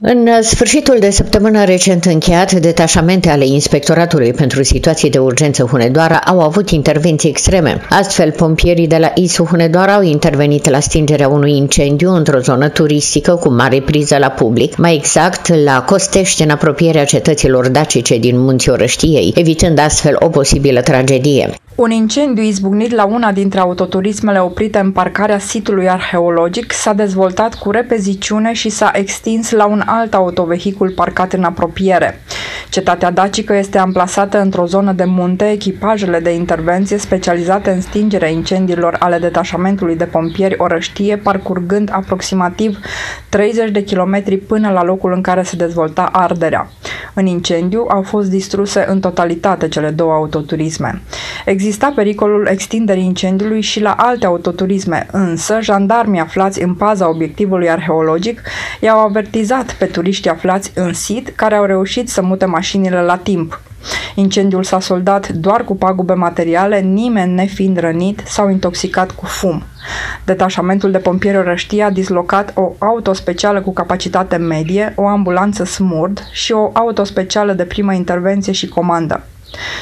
În sfârșitul de săptămână recent încheiat, detașamente ale Inspectoratului pentru Situații de Urgență Hunedoara au avut intervenții extreme. Astfel, pompierii de la ISU Hunedoara au intervenit la stingerea unui incendiu într-o zonă turistică cu mare priză la public, mai exact la Costești, în apropierea cetăților dacice din Munții Orăștiei, evitând astfel o posibilă tragedie. Un incendiu izbucnit la una dintre autoturismele oprite în parcarea sitului arheologic s-a dezvoltat cu repeziciune și s-a extins la un alt autovehicul parcat în apropiere. Cetatea dacică este amplasată într-o zonă de munte, echipajele de intervenție specializate în stingerea incendiilor ale detașamentului de pompieri orăștie, parcurgând aproximativ 30 de kilometri până la locul în care se dezvolta arderea. În incendiu au fost distruse în totalitate cele două autoturisme. Exista pericolul extinderii incendiului și la alte autoturisme, însă jandarmii aflați în paza obiectivului arheologic i-au avertizat pe turiștii aflați în sit care au reușit să mute mașinile la timp. Incendiul s-a soldat doar cu pagube materiale, nimeni nefiind rănit sau intoxicat cu fum. Detașamentul de pompieri Orăștie a dislocat o auto specială cu capacitate medie, o ambulanță smurd și o auto specială de primă intervenție și comandă.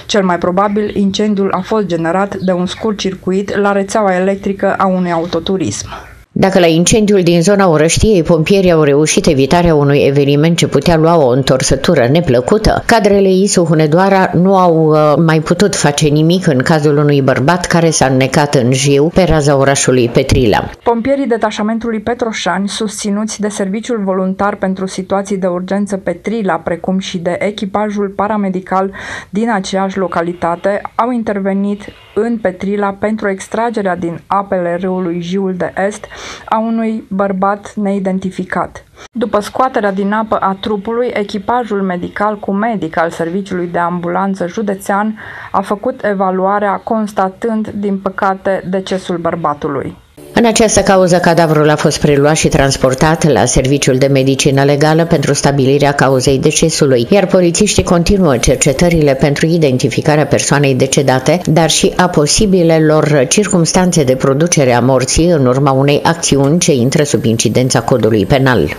Cel mai probabil, incendiul a fost generat de un scurt circuit la rețeaua electrică a unui autoturism. Dacă la incendiul din zona Orăștiei pompierii au reușit evitarea unui eveniment ce putea lua o întorsătură neplăcută, cadrele ISU Hunedoara nu au uh, mai putut face nimic în cazul unui bărbat care s-a înnecat în jiu pe raza orașului Petrila. Pompierii detașamentului Petroșani, susținuți de Serviciul Voluntar pentru Situații de Urgență Petrila, precum și de echipajul paramedical din aceeași localitate, au intervenit în Petrila pentru extragerea din apele râului Jiul de Est a unui bărbat neidentificat. După scoaterea din apă a trupului, echipajul medical cu medic al Serviciului de Ambulanță Județean a făcut evaluarea constatând, din păcate, decesul bărbatului. În această cauză, cadavrul a fost preluat și transportat la Serviciul de Medicină Legală pentru stabilirea cauzei decesului, iar polițiștii continuă cercetările pentru identificarea persoanei decedate, dar și a posibilelor circumstanțe de producere a morții în urma unei acțiuni ce intră sub incidența codului penal.